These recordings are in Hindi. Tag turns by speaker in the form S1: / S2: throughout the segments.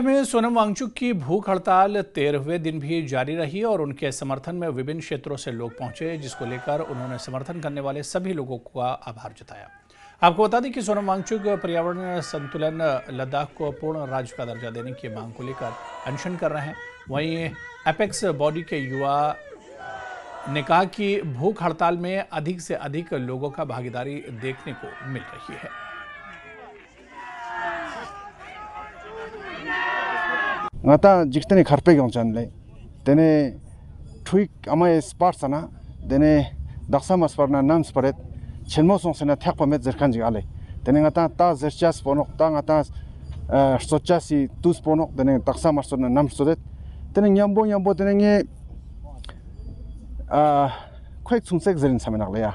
S1: में सोनम वांगचुक की भूख हड़ताल तेरहवें दिन भी जारी रही और उनके समर्थन में विभिन्न क्षेत्रों से लोग पहुँचे, जिसको लेकर उन्होंने समर्थन करने वाले सभी लोगों का आभार जताया। आपको बता दें कि सोनम वांगचुक पर्यावरण संतुलन लद्दाख को पूर्ण राज्य का दर्जा देने की मांग को लेकर अनशन कर रहे हैं। वहीं एपेक्स बॉडी के युवा ने कहा कि भूख हड़ताल में अधिक से अधिक लोगों का भागीदारी देखने को मिल रही है।
S2: ngata jiktani kharpe gyong chanle tene thuik ama e spar sana tene daksa mas par nam sparet chenmo song sena thak pa met zerkan ji ale tene ngata ta zerchas ponok ta ngata eh, ta si tus ponok tene daksa mas na nam sodet. Tene nyambo nyambo tene nge eh, a khoik chungsek zerin samenak le ya.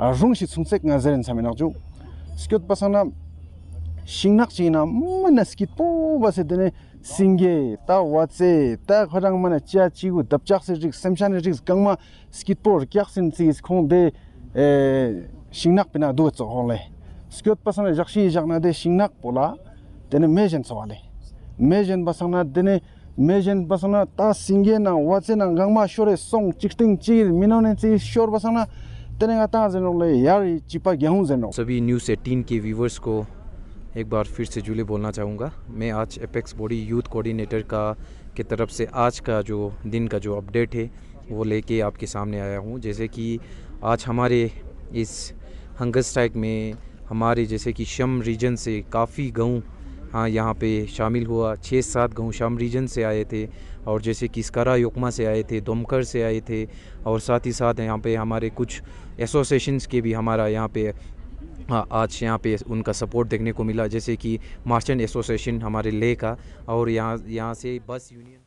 S2: Eh, rung shi chungsek nga zerin samenak ju. Skot pasana shingnak china mana skit po base dene singye ta watse ta kharang mana cha chi gu dapchak se rik samshan rik kangma skit por kyak sin si khong de e shingnak pina du cho hole skut pasana jakshi jakna de shingnak pola dene mejen sawale mejen basana dene mejen basana ta singye na watse na gangma shore song chikting chi minone chi shor basana तेने आता जनो ले यार चिपा गेहूं जनो
S3: सभी न्यूज़ एटीन के व्यूवर्स को एक बार फिर से जुले बोलना चाहूँगा। मैं आज एपेक्स बॉडी यूथ कोऑर्डिनेटर का, के तरफ़ से आज का जो दिन का जो अपडेट है, वो लेके आपके सामने आया हूँ। जैसे कि आज हमारे इस हंगर स्ट्राइक में हमारे जैसे कि शम रीजन से काफ़ी गाँव हाँ यहाँ पे शामिल हुआ। छः सात गाँव शम रीजन से आए थे और जैसे कि स्करा योकमा से आए थे दोमकर से आए थे और साथ ही साथ यहाँ पे हमारे कुछ एसोसिएशंस के भी हमारा यहाँ पे आज यहाँ पे उनका सपोर्ट देखने को मिला, जैसे कि मार्चेंट एसोसिएशन हमारे ले का, और यहाँ यहाँ से बस यूनियन